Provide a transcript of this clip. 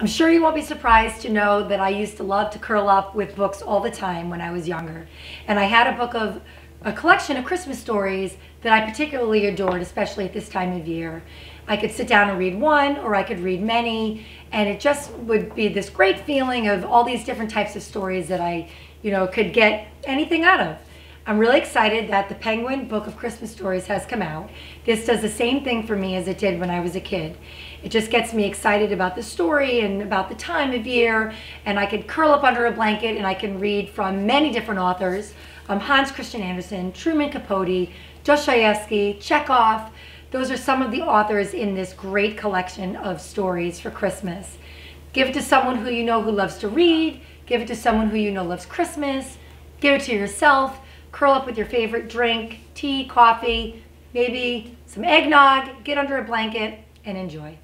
I'm sure you won't be surprised to know that I used to love to curl up with books all the time when I was younger. And I had a book of a collection of Christmas stories that I particularly adored, especially at this time of year. I could sit down and read one or I could read many and it just would be this great feeling of all these different types of stories that I, you know, could get anything out of. I'm really excited that the Penguin Book of Christmas Stories has come out. This does the same thing for me as it did when I was a kid. It just gets me excited about the story and about the time of year, and I can curl up under a blanket and I can read from many different authors. Um, Hans Christian Andersen, Truman Capote, Dostoevsky, Chekhov. Those are some of the authors in this great collection of stories for Christmas. Give it to someone who you know who loves to read. Give it to someone who you know loves Christmas. Give it to yourself curl up with your favorite drink, tea, coffee, maybe some eggnog, get under a blanket, and enjoy.